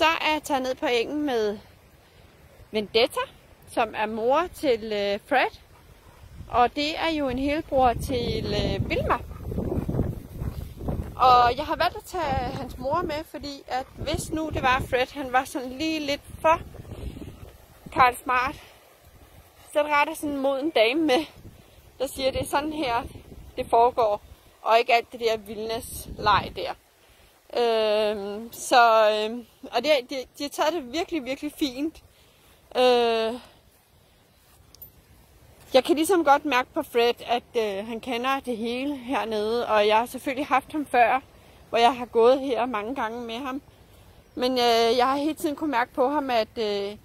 Så er jeg taget ned på engen med Vendetta, som er mor til øh, Fred. Og det er jo en helbror til øh, Vilma. Og jeg har valgt at tage hans mor med, fordi at hvis nu det var Fred, han var sådan lige lidt for Karl Smart, så er det sådan mod en dame med, der siger, at det er sådan her, det foregår, og ikke alt det der vildnes leg der. Øhm, så, øhm, og det, de, de har taget det virkelig, virkelig fint. Øh, jeg kan ligesom godt mærke på Fred, at øh, han kender det hele hernede, og jeg har selvfølgelig haft ham før, hvor jeg har gået her mange gange med ham. Men øh, jeg har hele tiden kunne mærke på ham, at øh,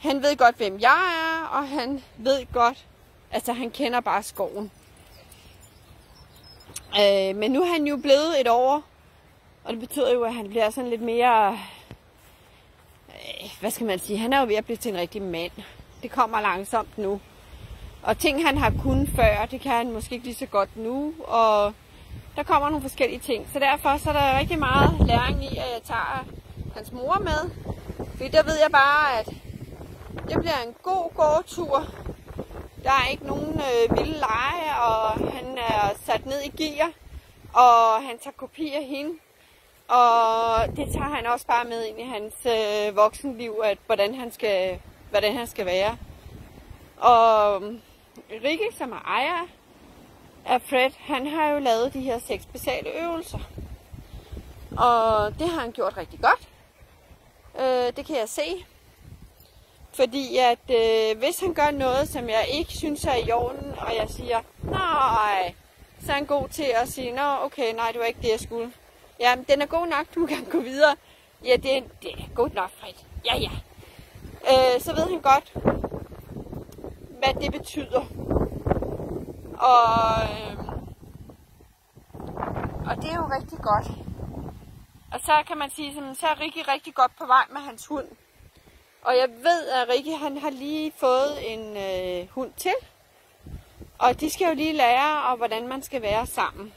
han ved godt, hvem jeg er, og han ved godt, altså han kender bare skoven. Øh, men nu er han jo blevet et år, og det betyder jo, at han bliver sådan lidt mere, øh, hvad skal man sige, han er jo ved at blive til en rigtig mand. Det kommer langsomt nu. Og ting, han har kunnet før, det kan han måske ikke lige så godt nu. Og der kommer nogle forskellige ting. Så derfor så er der rigtig meget læring i, at jeg tager hans mor med. Fordi der ved jeg bare, at det bliver en god gårdtur. Der er ikke nogen øh, vilde leje, og han er sat ned i gear. Og han tager kopi af hende. Og det tager han også bare med ind i hans øh, voksenliv, at hvordan han skal, hvordan han skal være. Og um, Rikke, som er ejer af Fred, han har jo lavet de her seks basale øvelser. Og det har han gjort rigtig godt. Øh, det kan jeg se. Fordi at øh, hvis han gør noget, som jeg ikke synes er i orden, og jeg siger, nej, så er han god til at sige, nå okay, nej, det var ikke det, jeg skulle. Ja, den er god nok, du kan gå videre. Ja, det er, det er godt nok, Fred. Ja, ja. Øh, så ved han godt, hvad det betyder. Og, øh, og det er jo rigtig godt. Og så kan man sige, så er Rikke rigtig godt på vej med hans hund. Og jeg ved, at Rikke han har lige fået en øh, hund til. Og de skal jo lige lære, og hvordan man skal være sammen.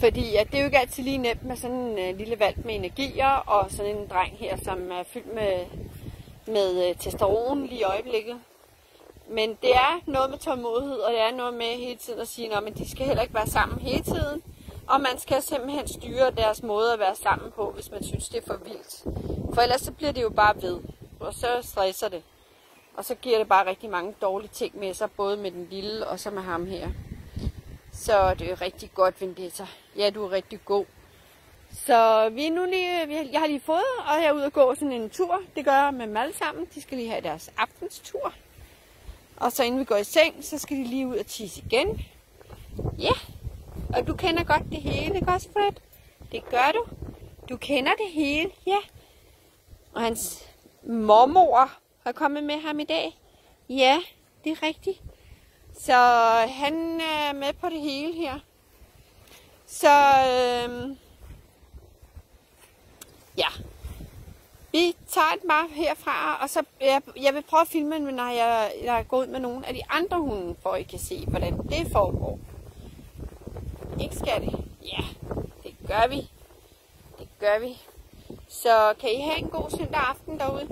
Fordi at det er jo ikke altid lige nemt med sådan en øh, lille valg med energier, og sådan en dreng her, som er fyldt med, med øh, testosteron lige i øjeblikket. Men det er noget med tålmodighed, og det er noget med hele tiden at sige, at de skal heller ikke være sammen hele tiden. Og man skal simpelthen styre deres måde at være sammen på, hvis man synes, det er for vildt. For ellers så bliver det jo bare ved, og så stresser det. Og så giver det bare rigtig mange dårlige ting med sig, både med den lille og så med ham her. Så det er rigtig godt, Vendetta. Ja, du er rigtig god. Så vi er nu lige, jeg har lige fået, og jeg er ude og gå sådan en tur. Det gør jeg med dem alle sammen. De skal lige have deres aftenstur. Og så inden vi går i seng, så skal de lige ud og tisse igen. Ja, og du kender godt det hele, ikke også, Fred? Det gør du. Du kender det hele, ja. Og hans mormor har kommet med ham i dag. Ja, det er rigtigt. Så han er med på det hele her. Så øhm, ja, vi tager et map herfra, og så jeg, jeg vil prøve at filme, når jeg, jeg går ud med nogle af de andre hunde, for I kan se, hvordan det foregår. Ikke skal det? Ja, det gør vi. Det gør vi. Så kan I have en god søndag aften derude.